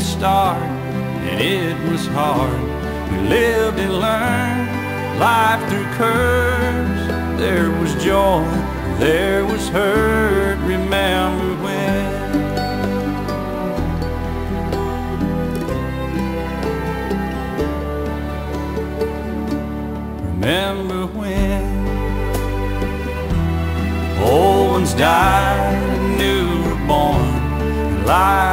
The start, and it was hard. We lived and learned life threw curves. There was joy, there was hurt. Remember when? Remember when old ones died and new were born, life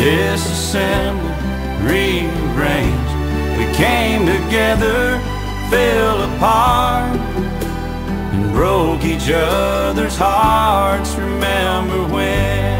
disassembled, rearranged. We came together, fell apart, and broke each other's hearts. Remember when?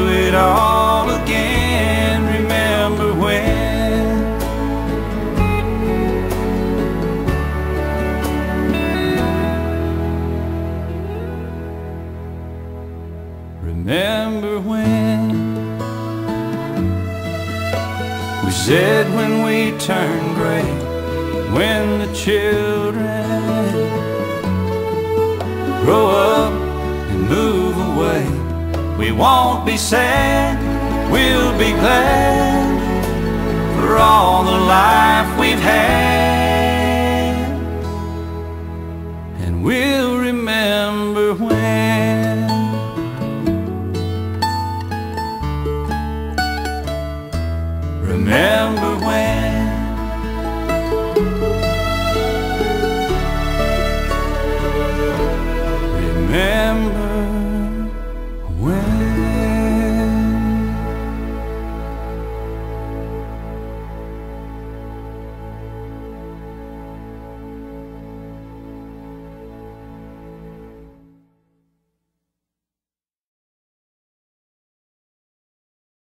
Remember when we said when we turn gray, when the children grow up and move away, we won't be sad, we'll be glad for all